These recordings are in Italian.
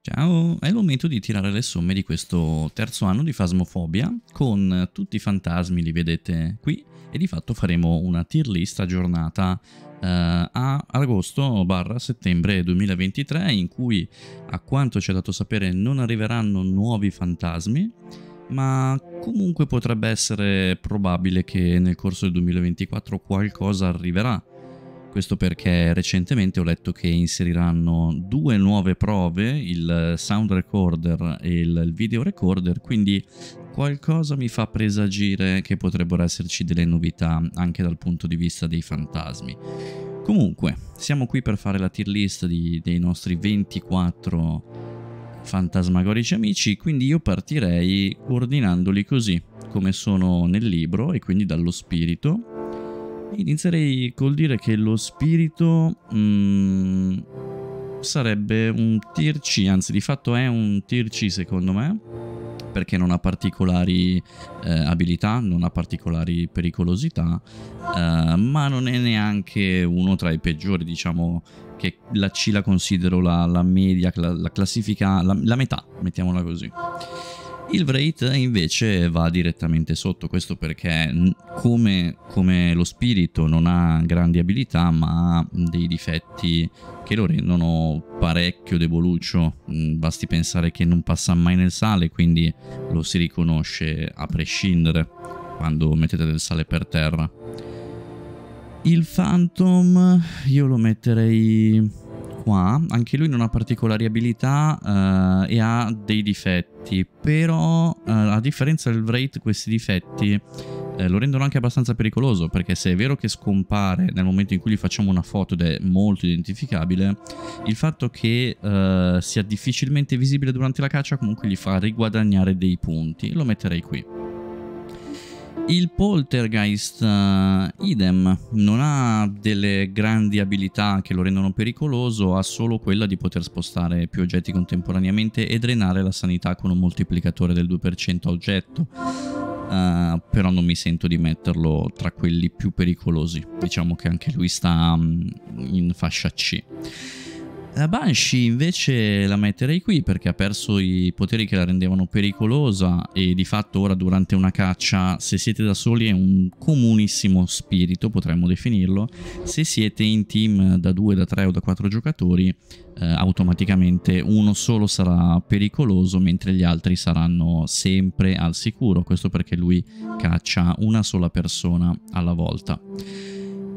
Ciao, è il momento di tirare le somme di questo terzo anno di Fasmofobia. Con tutti i fantasmi, li vedete qui, e di fatto faremo una tier list aggiornata uh, a agosto barra settembre 2023 in cui a quanto ci è dato sapere non arriveranno nuovi fantasmi ma comunque potrebbe essere probabile che nel corso del 2024 qualcosa arriverà questo perché recentemente ho letto che inseriranno due nuove prove, il sound recorder e il video recorder, quindi qualcosa mi fa presagire che potrebbero esserci delle novità anche dal punto di vista dei fantasmi. Comunque, siamo qui per fare la tier list di, dei nostri 24 fantasmagorici amici, quindi io partirei ordinandoli così, come sono nel libro e quindi dallo spirito Inizierei col dire che lo spirito mm, sarebbe un tier C, anzi di fatto è un tier C secondo me, perché non ha particolari eh, abilità, non ha particolari pericolosità, eh, ma non è neanche uno tra i peggiori, diciamo che la C la considero la, la media, la, la classifica, la, la metà, mettiamola così. Il Wraith invece va direttamente sotto, questo perché come, come, lo spirito non ha grandi abilità ma ha dei difetti che lo rendono parecchio deboluccio, mm, basti pensare che non passa mai nel sale quindi lo si riconosce a prescindere quando mettete del sale per terra. Il Phantom io lo metterei qua, anche lui non ha particolari abilità uh, e ha dei difetti, però uh, a differenza del Wraith questi difetti uh, lo rendono anche abbastanza pericoloso, perché se è vero che scompare nel momento in cui gli facciamo una foto ed è molto identificabile, il fatto che sia difficilmente visibile durante la caccia comunque gli fa riguadagnare dei punti, lo metterei qui. Il poltergeist uh, idem non ha delle grandi abilità che lo rendono pericoloso, ha solo quella di poter spostare più oggetti contemporaneamente e drenare la sanità con un moltiplicatore del 2% a oggetto. Uh, però non mi sento di metterlo tra quelli più pericolosi. Diciamo che anche lui sta um, in fascia C. La Banshee invece la metterei qui perché ha perso i poteri che la rendevano pericolosa e di fatto ora durante una caccia se siete da soli è un comunissimo spirito potremmo definirlo. Se siete in team da 2, da 3 o da 4 giocatori eh, automaticamente uno solo sarà pericoloso mentre gli altri saranno sempre al sicuro. Questo perché lui caccia una sola persona alla volta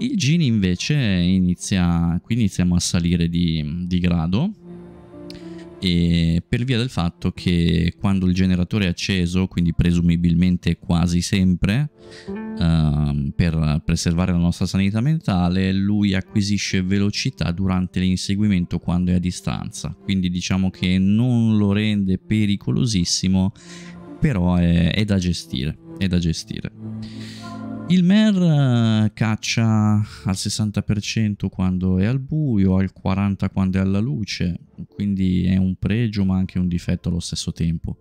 il Gini invece inizia, qui iniziamo a salire di, di grado e per via del fatto che quando il generatore è acceso, quindi presumibilmente quasi sempre, uh, per preservare la nostra sanità mentale, lui acquisisce velocità durante l'inseguimento quando è a distanza. Quindi diciamo che non lo rende pericolosissimo, però è, è da gestire. È da gestire. Il mer eh, caccia al 60% quando è al buio, al 40% quando è alla luce, quindi è un pregio ma anche un difetto allo stesso tempo.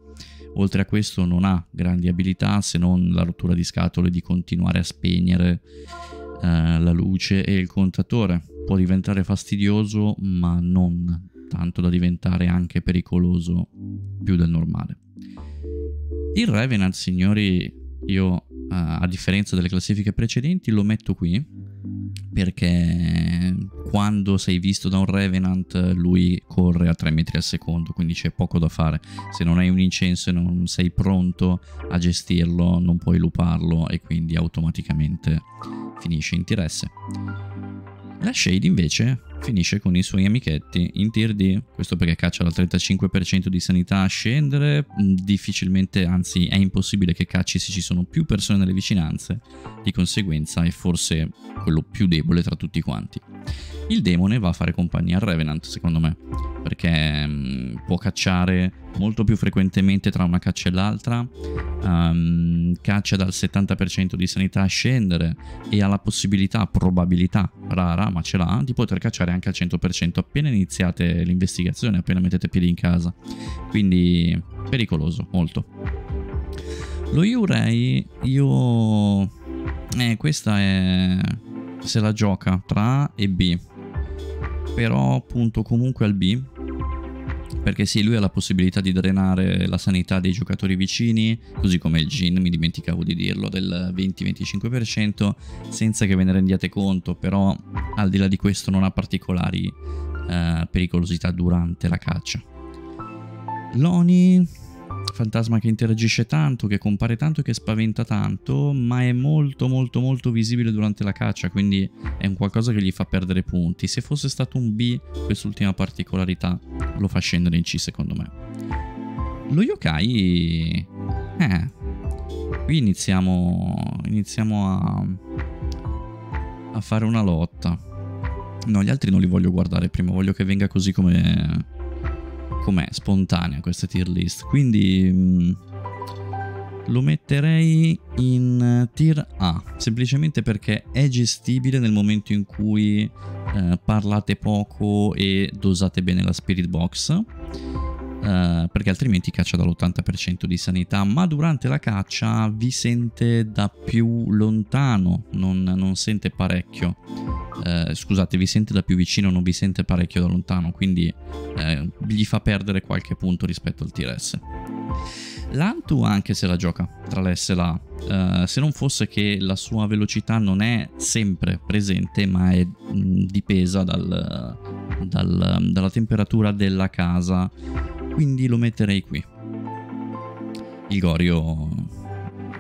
Oltre a questo non ha grandi abilità se non la rottura di scatole di continuare a spegnere uh, la luce e il contatore. Può diventare fastidioso ma non tanto da diventare anche pericoloso più del normale. Il Revenant, signori, io a differenza delle classifiche precedenti, lo metto qui perché quando sei visto da un Revenant lui corre a 3 metri al secondo, quindi c'è poco da fare. Se non hai un incenso e non sei pronto a gestirlo, non puoi luparlo e quindi automaticamente finisce interesse. La Shade invece finisce con i suoi amichetti in tier D, questo perché caccia dal 35% di sanità a scendere, mm, difficilmente, anzi è impossibile che cacci se ci sono più persone nelle vicinanze, di conseguenza è forse quello più debole tra tutti quanti. Il demone va a fare compagnia al Revenant, secondo me, perché um, può cacciare molto più frequentemente tra una caccia e l'altra, um, caccia dal 70% di sanità a scendere e ha la possibilità, probabilità rara, ma ce l'ha, di poter cacciare anche al 100% appena iniziate l'investigazione, appena mettete piedi in casa. Quindi pericoloso, molto. Lo Yurei, io... Eh, questa è... se la gioca tra A e B però punto comunque al B perché sì, lui ha la possibilità di drenare la sanità dei giocatori vicini, così come il Gin, mi dimenticavo di dirlo, del 20-25%, senza che ve ne rendiate conto, però al di là di questo non ha particolari eh, pericolosità durante la caccia. Loni fantasma che interagisce tanto, che compare tanto e che spaventa tanto, ma è molto molto molto visibile durante la caccia, quindi è un qualcosa che gli fa perdere punti. Se fosse stato un B, quest'ultima particolarità lo fa scendere in C secondo me. Lo yokai... Eh... Qui iniziamo... iniziamo a... a fare una lotta. No, gli altri non li voglio guardare prima, voglio che venga così come com'è spontanea questa tier list. Quindi mh, mm, lo metterei in tier A, semplicemente perché è gestibile nel momento in cui eh, parlate poco e dosate bene la spirit box. Uh, perché altrimenti caccia dall'80% di sanità, ma durante la caccia vi sente da più lontano, non, non sente parecchio. Uh, scusate, vi sente da più vicino, non vi sente parecchio da lontano, quindi uh, gli fa perdere qualche punto rispetto al TRS. L'Antu anche se la gioca tra l'S e la A, se non fosse che la sua velocità non è sempre presente, ma è mh, dipesa dal, dal, dalla temperatura della casa quindi lo metterei qui. Il Gorio...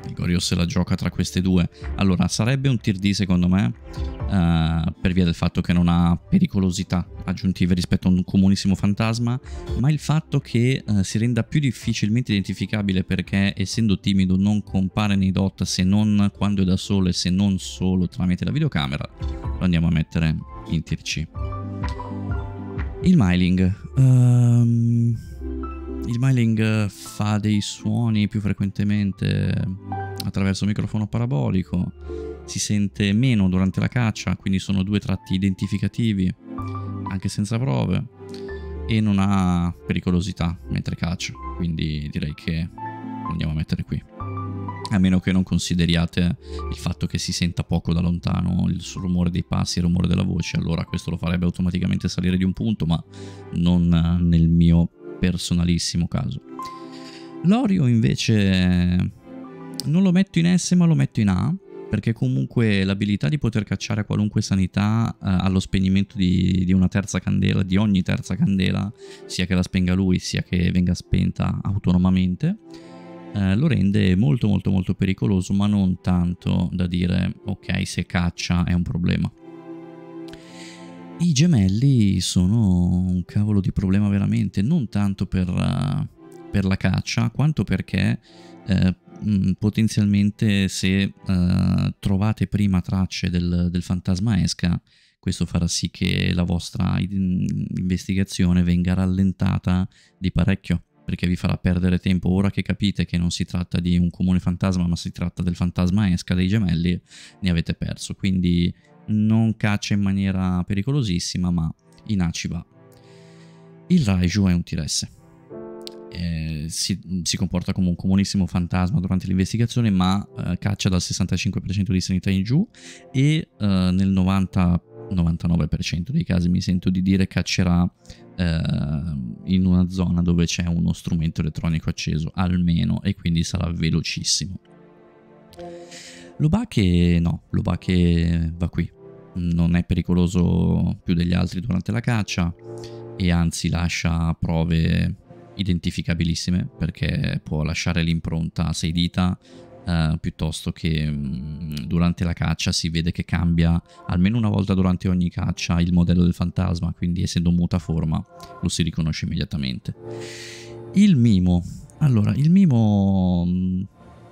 Il Gorio se la gioca tra queste due. Allora, sarebbe un tier D secondo me, uh, per via del fatto che non ha pericolosità aggiuntive rispetto a un comunissimo fantasma, ma il fatto che uh, si renda più difficilmente identificabile perché essendo timido non compare nei dot se non quando è da solo e se non solo tramite la videocamera, lo andiamo a mettere in tier C. Il Myling. Um, il Myling fa dei suoni più frequentemente attraverso microfono parabolico, si sente meno durante la caccia, quindi sono due tratti identificativi, anche senza prove, e non ha pericolosità mentre caccia, quindi direi che lo andiamo a mettere qui. A meno che non consideriate il fatto che si senta poco da lontano il rumore dei passi e il rumore della voce, allora questo lo farebbe automaticamente salire di un punto, ma non nel mio personalissimo caso. L'Orio invece non lo metto in S ma lo metto in A perché comunque l'abilità di poter cacciare qualunque sanità eh, allo spegnimento di, di, una terza candela, di ogni terza candela, sia che la spenga lui sia che venga spenta autonomamente, eh, lo rende molto molto molto pericoloso ma non tanto da dire ok se caccia è un problema. I gemelli sono un cavolo di problema veramente, non tanto per, uh, per la caccia, quanto perché uh, potenzialmente se uh, trovate prima tracce del, del fantasma esca, questo farà sì che la vostra investigazione venga rallentata di parecchio perché vi farà perdere tempo. Ora che capite che non si tratta di un comune fantasma ma si tratta del fantasma esca dei gemelli ne avete perso. Quindi non caccia in maniera pericolosissima, ma in A ci va. Il Raiju è un T-Rex. Eh, si, si, comporta come un comunissimo fantasma durante l'investigazione, ma eh, caccia dal 65% di sanità in giù e eh, nel 90 99% dei casi mi sento di dire caccerà eh, in una zona dove c'è uno strumento elettronico acceso almeno e quindi sarà velocissimo. Lobake no, Lobake va qui non è pericoloso più degli altri durante la caccia e anzi lascia prove identificabilissime perché può lasciare l'impronta a sei dita eh, piuttosto che mh, mm, durante la caccia si vede che cambia almeno una volta durante ogni caccia il modello del fantasma quindi essendo muta forma lo si riconosce immediatamente. Il mimo. Allora il mimo mh, mm,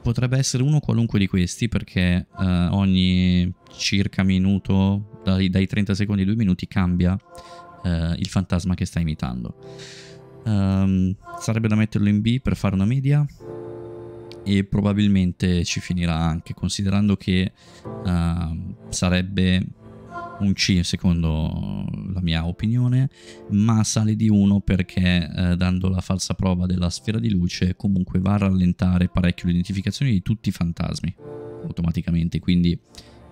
potrebbe essere uno qualunque di questi perché uh, ogni circa minuto, dai, dai, 30 secondi ai 2 minuti, cambia uh, il fantasma che sta imitando. Um, sarebbe da metterlo in B per fare una media e probabilmente ci finirà anche considerando che uh, sarebbe un C secondo la mia opinione, ma sale di 1 perché eh, dando la falsa prova della sfera di luce comunque va a rallentare parecchio l'identificazione di tutti i fantasmi automaticamente, quindi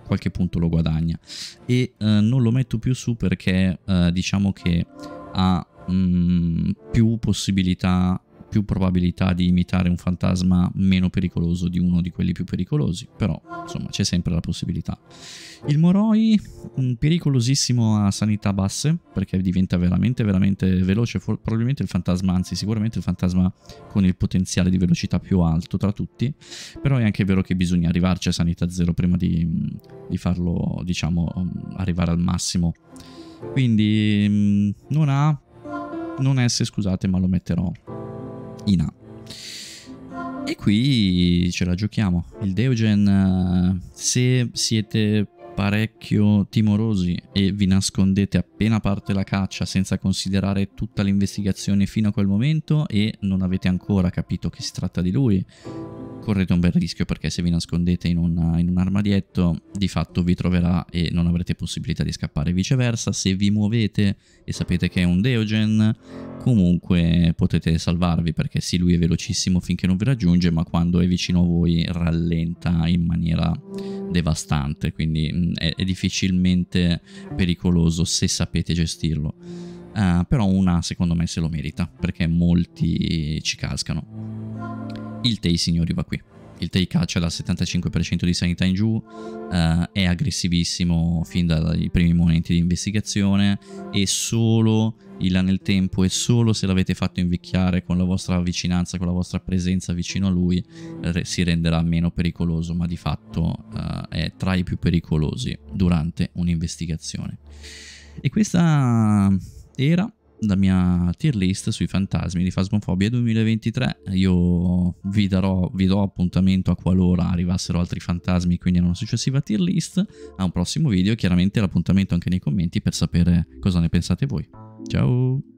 qualche punto lo guadagna. E eh, non lo metto più su perché eh, diciamo che ha mh, mm, più possibilità più probabilità di imitare un fantasma meno pericoloso di uno di quelli più pericolosi, però insomma c'è sempre la possibilità. Il Moroi, pericolosissimo a sanità basse, perché diventa veramente veramente veloce, probabilmente il fantasma, anzi sicuramente il fantasma con il potenziale di velocità più alto tra tutti, però è anche vero che bisogna arrivarci a sanità zero prima di, di farlo, diciamo, arrivare al massimo. Quindi non ha non S scusate ma lo metterò in A. E qui ce la giochiamo. Il Deogen, eh, se siete parecchio timorosi e vi nascondete appena parte la caccia senza considerare tutta l'investigazione fino a quel momento e non avete ancora capito che si tratta di lui, correte un bel rischio perché se vi nascondete in un, in un armadietto di fatto vi troverà e non avrete possibilità di scappare. Viceversa, se vi muovete e sapete che è un Deogen, comunque potete salvarvi perché sì, lui è velocissimo finché non vi raggiunge, ma quando è vicino a voi rallenta in maniera devastante, quindi mm, è, è difficilmente pericoloso se sapete gestirlo. Uh, però una secondo me se lo merita perché molti ci cascano. Il Tei, signori, va qui. Il Tei caccia dal 75% di sanità in giù, uh, è aggressivissimo fin dai primi momenti di investigazione e solo il là nel tempo e solo se l'avete fatto invecchiare con la vostra vicinanza, con la vostra presenza vicino a lui, re si renderà meno pericoloso, ma di fatto uh, è tra i più pericolosi durante un'investigazione. E questa era la mia tier list sui fantasmi di Phasmophobia 2023. Io vi, darò, vi do appuntamento a qualora arrivassero altri fantasmi, quindi a una successiva tier list, a un prossimo video chiaramente l'appuntamento anche nei commenti per sapere cosa ne pensate voi. Ciao!